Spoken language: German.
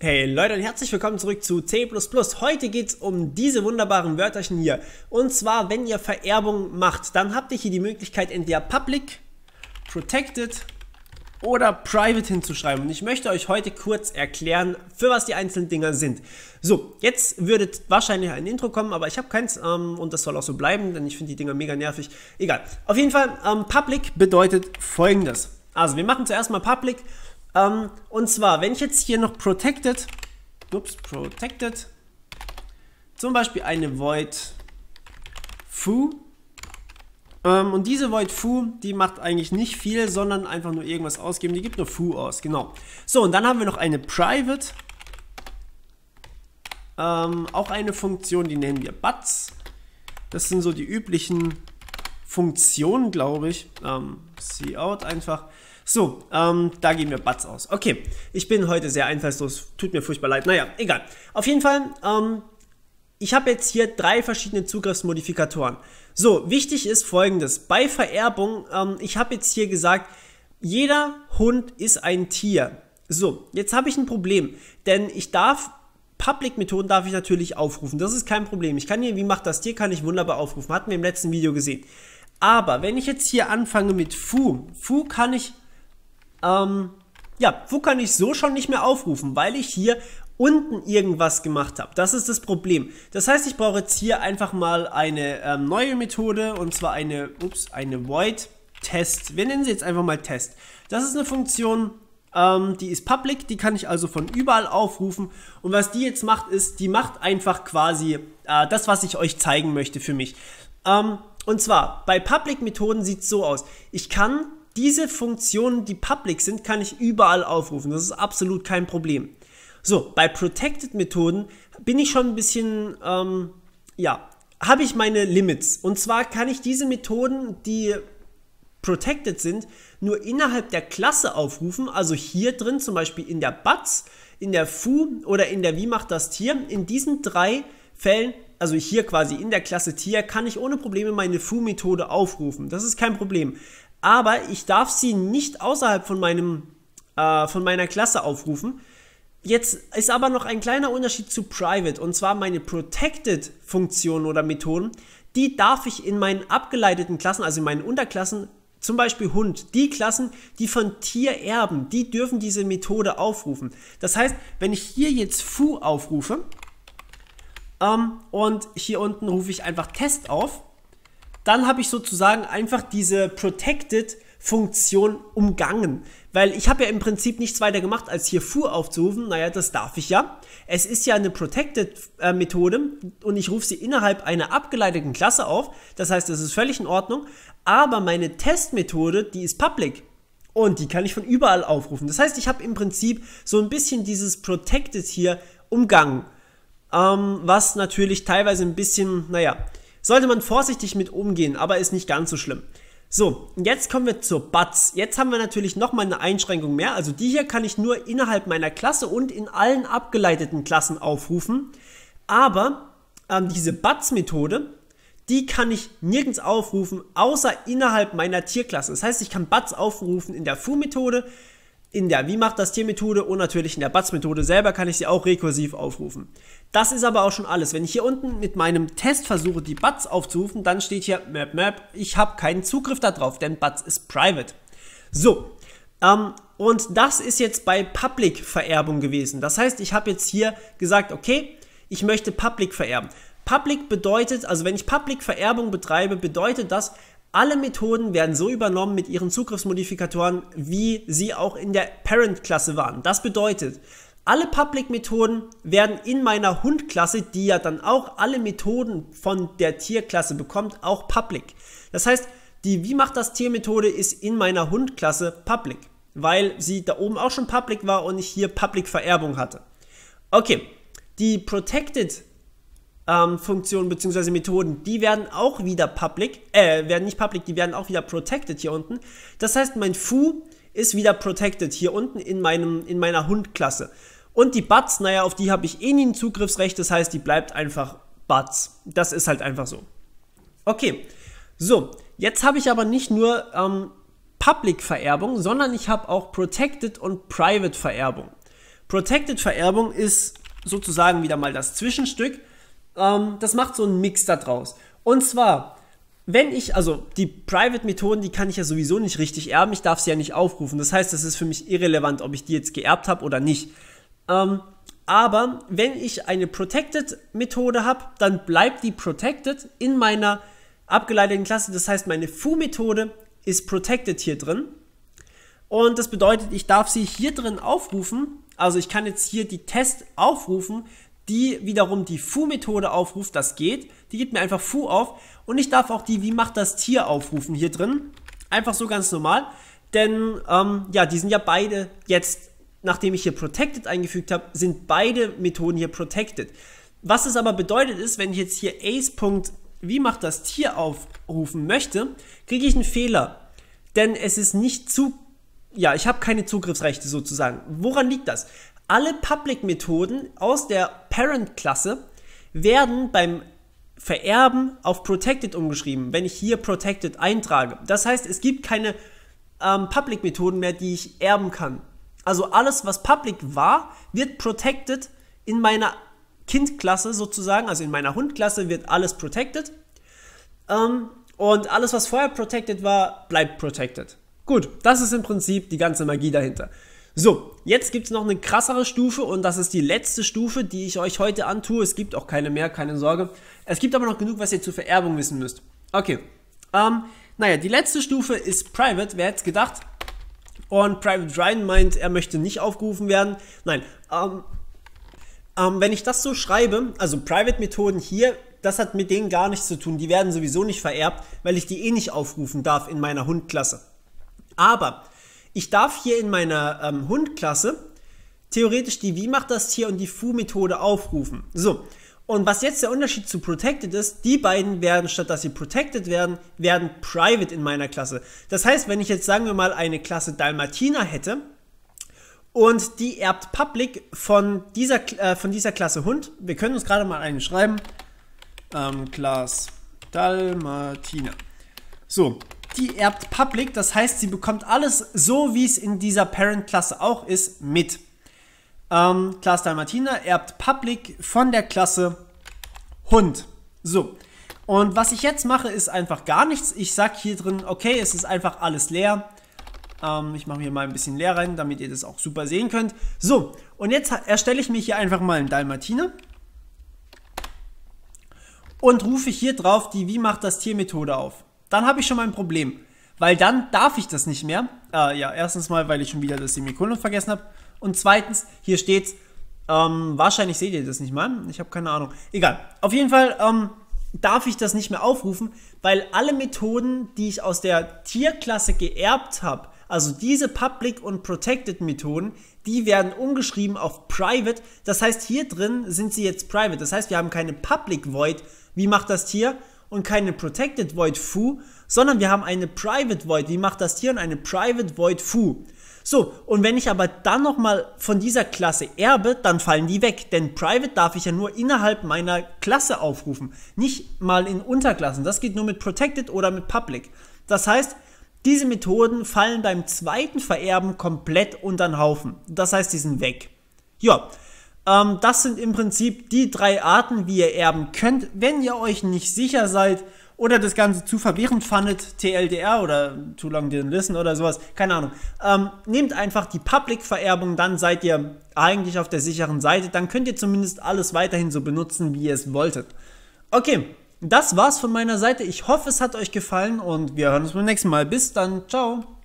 Hey Leute und herzlich willkommen zurück zu C++. Heute geht es um diese wunderbaren Wörterchen hier. Und zwar, wenn ihr Vererbung macht, dann habt ihr hier die Möglichkeit entweder Public, Protected oder Private hinzuschreiben. Und ich möchte euch heute kurz erklären, für was die einzelnen Dinger sind. So, jetzt würde wahrscheinlich ein Intro kommen, aber ich habe keins ähm, und das soll auch so bleiben, denn ich finde die Dinger mega nervig. Egal. Auf jeden Fall, ähm, Public bedeutet folgendes. Also, wir machen zuerst mal Public ähm, und zwar, wenn ich jetzt hier noch protected, ups, protected, zum Beispiel eine void foo, ähm, und diese void foo, die macht eigentlich nicht viel, sondern einfach nur irgendwas ausgeben, die gibt nur foo aus, genau. So, und dann haben wir noch eine private, ähm, auch eine Funktion, die nennen wir buts. Das sind so die üblichen Funktionen, glaube ich. Ähm, out einfach. So, ähm, da gehen wir Batz aus. Okay, ich bin heute sehr einfallslos. Tut mir furchtbar leid. Naja, egal. Auf jeden Fall, ähm, ich habe jetzt hier drei verschiedene Zugriffsmodifikatoren. So, wichtig ist folgendes. Bei Vererbung, ähm, ich habe jetzt hier gesagt, jeder Hund ist ein Tier. So, jetzt habe ich ein Problem, denn ich darf Public-Methoden darf ich natürlich aufrufen. Das ist kein Problem. Ich kann hier, wie macht das Tier, kann ich wunderbar aufrufen. Hatten wir im letzten Video gesehen. Aber wenn ich jetzt hier anfange mit foo, foo kann ich ähm, ja, wo kann ich so schon nicht mehr aufrufen, weil ich hier unten irgendwas gemacht habe. Das ist das Problem. Das heißt, ich brauche jetzt hier einfach mal eine ähm, neue Methode und zwar eine, ups, eine void test. Wir nennen sie jetzt einfach mal test. Das ist eine Funktion, ähm, die ist public, die kann ich also von überall aufrufen. Und was die jetzt macht, ist, die macht einfach quasi äh, das, was ich euch zeigen möchte für mich. Ähm, und zwar, bei Public-Methoden sieht es so aus. Ich kann diese Funktionen, die public sind, kann ich überall aufrufen. Das ist absolut kein Problem. So, bei Protected Methoden bin ich schon ein bisschen, ähm, ja, habe ich meine Limits. Und zwar kann ich diese Methoden, die protected sind, nur innerhalb der Klasse aufrufen. Also hier drin zum Beispiel in der Butz, in der Foo oder in der Wie macht das Tier. In diesen drei Fällen, also hier quasi in der Klasse Tier, kann ich ohne Probleme meine Foo-Methode aufrufen. Das ist kein Problem aber ich darf sie nicht außerhalb von, meinem, äh, von meiner Klasse aufrufen. Jetzt ist aber noch ein kleiner Unterschied zu Private und zwar meine Protected Funktionen oder Methoden, die darf ich in meinen abgeleiteten Klassen, also in meinen Unterklassen, zum Beispiel Hund, die Klassen, die von Tier erben, die dürfen diese Methode aufrufen. Das heißt, wenn ich hier jetzt foo aufrufe ähm, und hier unten rufe ich einfach Test auf, dann habe ich sozusagen einfach diese Protected Funktion umgangen. Weil ich habe ja im Prinzip nichts weiter gemacht, als hier Foo aufzurufen. Naja, das darf ich ja. Es ist ja eine Protected-Methode und ich rufe sie innerhalb einer abgeleiteten Klasse auf. Das heißt, das ist völlig in Ordnung. Aber meine Testmethode, die ist public. Und die kann ich von überall aufrufen. Das heißt, ich habe im Prinzip so ein bisschen dieses Protected hier umgangen. Ähm, was natürlich teilweise ein bisschen, naja, sollte man vorsichtig mit umgehen, aber ist nicht ganz so schlimm. So, jetzt kommen wir zur Buts. Jetzt haben wir natürlich nochmal eine Einschränkung mehr. Also die hier kann ich nur innerhalb meiner Klasse und in allen abgeleiteten Klassen aufrufen. Aber ähm, diese Buts-Methode, die kann ich nirgends aufrufen, außer innerhalb meiner Tierklasse. Das heißt, ich kann Buts aufrufen in der Foo-Methode, in der Wie macht das Tier-Methode und natürlich in der Batz-Methode selber kann ich sie auch rekursiv aufrufen. Das ist aber auch schon alles. Wenn ich hier unten mit meinem Test versuche, die Batz aufzurufen, dann steht hier Map Map, ich habe keinen Zugriff darauf, denn Batz ist private. So, ähm, und das ist jetzt bei Public-Vererbung gewesen. Das heißt, ich habe jetzt hier gesagt, okay, ich möchte Public vererben. Public bedeutet, also wenn ich Public-Vererbung betreibe, bedeutet das, alle Methoden werden so übernommen mit ihren Zugriffsmodifikatoren, wie sie auch in der Parent-Klasse waren. Das bedeutet, alle Public-Methoden werden in meiner Hund-Klasse, die ja dann auch alle Methoden von der Tierklasse bekommt, auch Public. Das heißt, die Wie macht das Tier-Methode ist in meiner Hund-Klasse Public, weil sie da oben auch schon Public war und ich hier Public-Vererbung hatte. Okay, die Protected ähm, Funktionen bzw. Methoden, die werden auch wieder public, äh, werden nicht public, die werden auch wieder protected hier unten. Das heißt, mein Foo ist wieder protected hier unten in, meinem, in meiner Hund-Klasse. Und die Buts, naja, auf die habe ich eh nie ein Zugriffsrecht, das heißt, die bleibt einfach Buts. Das ist halt einfach so. Okay, so, jetzt habe ich aber nicht nur ähm, Public-Vererbung, sondern ich habe auch Protected und Private-Vererbung. Protected-Vererbung ist sozusagen wieder mal das Zwischenstück. Ähm, das macht so einen Mix daraus. Und zwar, wenn ich, also die Private-Methoden, die kann ich ja sowieso nicht richtig erben, ich darf sie ja nicht aufrufen. Das heißt, es ist für mich irrelevant, ob ich die jetzt geerbt habe oder nicht. Ähm, aber wenn ich eine Protected-Methode habe, dann bleibt die Protected in meiner abgeleiteten Klasse. Das heißt, meine Foo-Methode ist Protected hier drin. Und das bedeutet, ich darf sie hier drin aufrufen. Also ich kann jetzt hier die Test aufrufen, die wiederum die Foo-Methode aufruft. Das geht. Die gibt mir einfach Foo auf. Und ich darf auch die Wie macht das Tier aufrufen hier drin. Einfach so ganz normal. Denn ähm, ja, die sind ja beide jetzt nachdem ich hier Protected eingefügt habe, sind beide Methoden hier Protected. Was es aber bedeutet ist, wenn ich jetzt hier ace. wie macht das Tier aufrufen möchte, kriege ich einen Fehler. Denn es ist nicht zu, ja, ich habe keine Zugriffsrechte sozusagen. Woran liegt das? Alle Public-Methoden aus der Parent-Klasse werden beim Vererben auf Protected umgeschrieben, wenn ich hier Protected eintrage. Das heißt, es gibt keine ähm, Public-Methoden mehr, die ich erben kann. Also alles, was public war, wird protected in meiner Kindklasse sozusagen, also in meiner Hundklasse wird alles protected. Ähm, und alles, was vorher protected war, bleibt protected. Gut, das ist im Prinzip die ganze Magie dahinter. So, jetzt gibt es noch eine krassere Stufe und das ist die letzte Stufe, die ich euch heute antue. Es gibt auch keine mehr, keine Sorge. Es gibt aber noch genug, was ihr zur Vererbung wissen müsst. Okay, ähm, naja, die letzte Stufe ist Private. Wer hätte gedacht? Und Private Ryan meint, er möchte nicht aufgerufen werden. Nein, ähm, ähm, wenn ich das so schreibe, also Private-Methoden hier, das hat mit denen gar nichts zu tun. Die werden sowieso nicht vererbt, weil ich die eh nicht aufrufen darf in meiner Hundklasse. Aber ich darf hier in meiner ähm, Hundklasse theoretisch die Wie macht das Tier und die Fu-Methode aufrufen. So, und was jetzt der Unterschied zu Protected ist, die beiden werden, statt dass sie Protected werden, werden Private in meiner Klasse. Das heißt, wenn ich jetzt sagen wir mal eine Klasse Dalmatiner hätte und die erbt Public von dieser, äh, von dieser Klasse Hund, wir können uns gerade mal einen schreiben, ähm, Class Dalmatiner. So, die erbt Public, das heißt, sie bekommt alles so, wie es in dieser Parent-Klasse auch ist, mit. Ähm, Klaas Dalmatiner erbt Public von der Klasse Hund. So. Und was ich jetzt mache, ist einfach gar nichts. Ich sage hier drin, okay, es ist einfach alles leer. Ähm, ich mache hier mal ein bisschen leer rein, damit ihr das auch super sehen könnt. So, und jetzt erstelle ich mir hier einfach mal einen Dalmatiner. Und rufe hier drauf die Wie macht das Tier Methode auf. Dann habe ich schon mal ein Problem. Weil dann darf ich das nicht mehr. Äh, ja, erstens mal, weil ich schon wieder das Semikolon vergessen habe. Und zweitens, hier steht ähm, wahrscheinlich seht ihr das nicht mal. Ich habe keine Ahnung. Egal. Auf jeden Fall ähm, darf ich das nicht mehr aufrufen, weil alle Methoden, die ich aus der Tierklasse geerbt habe, also diese Public und Protected Methoden, die werden umgeschrieben auf Private. Das heißt, hier drin sind sie jetzt Private. Das heißt, wir haben keine Public Void, wie macht das Tier, und keine Protected Void Foo, sondern wir haben eine Private Void, wie macht das Tier, und eine Private Void Foo. So, und wenn ich aber dann nochmal von dieser Klasse erbe, dann fallen die weg. Denn Private darf ich ja nur innerhalb meiner Klasse aufrufen. Nicht mal in Unterklassen. Das geht nur mit Protected oder mit Public. Das heißt, diese Methoden fallen beim zweiten Vererben komplett unter den Haufen. Das heißt, die sind weg. Ja, ähm, das sind im Prinzip die drei Arten, wie ihr erben könnt. Wenn ihr euch nicht sicher seid, oder das Ganze zu verwirrend fandet, TLDR oder Too Long Didn't Listen oder sowas, keine Ahnung. Ähm, nehmt einfach die Public-Vererbung, dann seid ihr eigentlich auf der sicheren Seite. Dann könnt ihr zumindest alles weiterhin so benutzen, wie ihr es wolltet. Okay, das war's von meiner Seite. Ich hoffe, es hat euch gefallen und wir hören uns beim nächsten Mal. Bis dann, ciao.